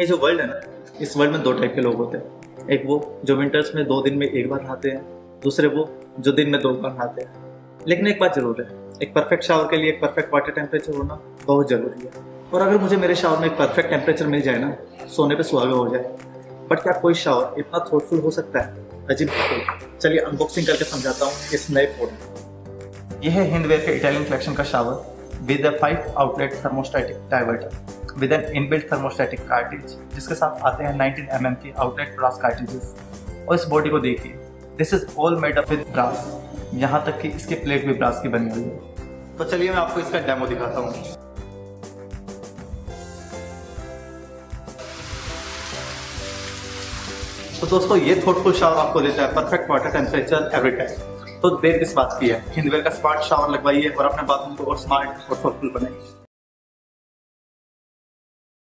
ये जो वर्ल्ड है ना? इस वर्ल्ड में दो टाइप के लोग होते हैं। एक वो जो विंटर्स में दो दिन में एक बार नहाते हैं, दूसरे वो जो दिन में दो बार नहाते हैं। लेकिन एक बात ज़रूर है, एक परफेक्ट शावर के लिए एक परफेक्ट वाटर टेम्परेचर होना बहुत ज़रूरी है। और अगर मुझे मेरे शावर में एक परफेक्ट टेम्परेचर मिल जाए ना, सोने पे सुहागा हो जाए। बट क्या कोई शावर इतना थॉटफुल हो सकता है? अजीब चलिए अनबॉक्सिंग करके समझाता हूँ इस नए फ़ोन यह है हिंदवेयर के इटालियन कलेक्शन का shower with a five outlet thermostatic diverter with an inbuilt thermostatic cartridge जिसके साथ आते हैं 19 एम mm की आउटलेट ब्रास कार्टेजेस और इस बॉडी को देखिए this is all made up with brass यहाँ तक कि इसकी प्लेट भी ब्रास की बनी हुई है। तो चलिए मैं आपको इसका डेमो दिखाता हूँ। तो दोस्तों, ये थॉटफुल शावर आपको देता है perfect water temperature every time तो देर किस बात की है हिंदवेयर का स्मार्ट शावर लगवाइए और अपने बाथरूम को और स्मार्ट और थॉटफुल बनाइए।